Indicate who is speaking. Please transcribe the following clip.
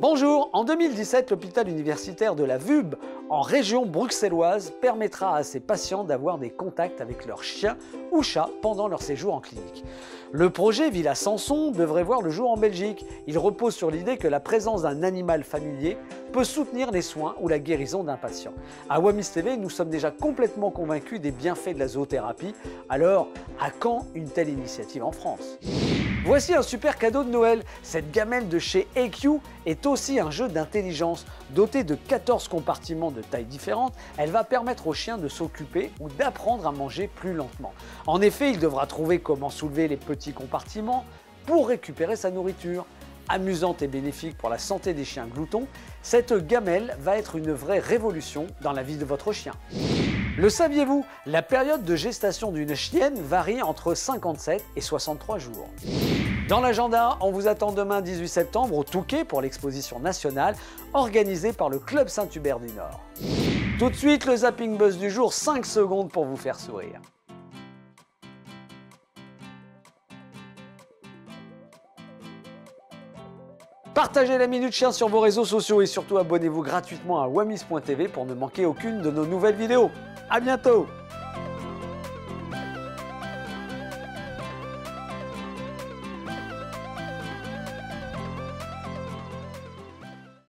Speaker 1: Bonjour, en 2017, l'hôpital universitaire de la VUB en région bruxelloise permettra à ses patients d'avoir des contacts avec leurs chiens ou chats pendant leur séjour en clinique. Le projet Villa Sanson devrait voir le jour en Belgique. Il repose sur l'idée que la présence d'un animal familier peut soutenir les soins ou la guérison d'un patient. À Wamis TV, nous sommes déjà complètement convaincus des bienfaits de la zoothérapie. Alors, à quand une telle initiative en France? Voici un super cadeau de Noël. Cette gamelle de chez EQ est aussi un jeu d'intelligence. Doté de 14 compartiments de tailles différentes, elle va permettre au chien de s'occuper ou d'apprendre à manger plus lentement. En effet, il devra trouver comment soulever les petits compartiments pour récupérer sa nourriture. Amusante et bénéfique pour la santé des chiens gloutons, cette gamelle va être une vraie révolution dans la vie de votre chien. Le saviez-vous La période de gestation d'une chienne varie entre 57 et 63 jours. Dans l'agenda, on vous attend demain 18 septembre au Touquet pour l'exposition nationale organisée par le Club Saint-Hubert du Nord. Tout de suite, le zapping buzz du jour, 5 secondes pour vous faire sourire. Partagez la Minute Chien sur vos réseaux sociaux et surtout abonnez-vous gratuitement à wamis.tv pour ne manquer aucune de nos nouvelles vidéos. A bientôt